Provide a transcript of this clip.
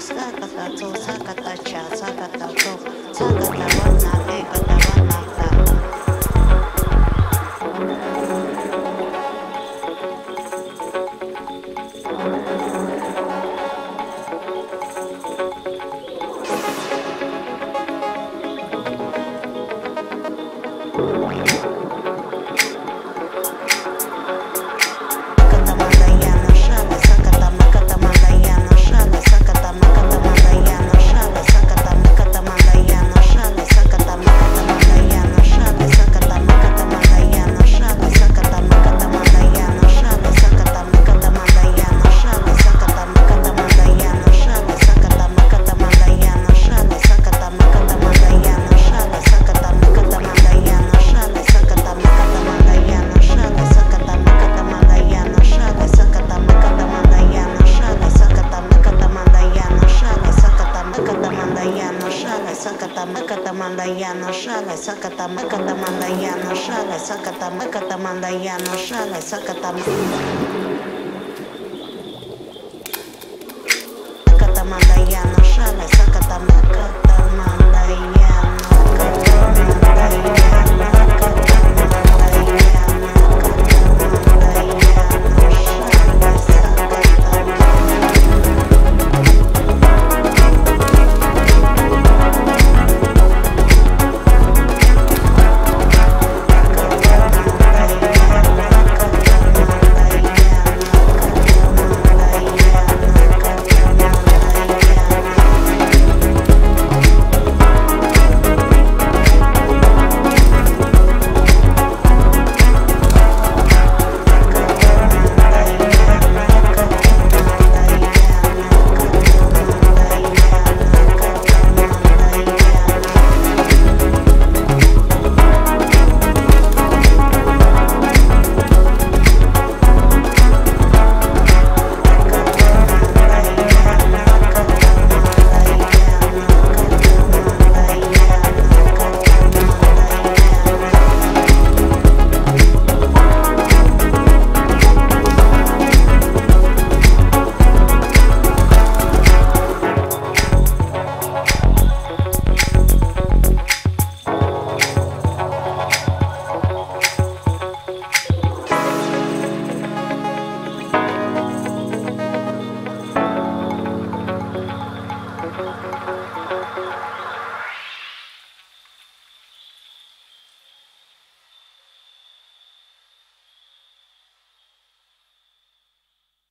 sakata to cha sakata to sakata wana ekata sakatama katamanda yana shana sakatama katamanda yana shana sakatama katamanda yana shana sakatama katamanda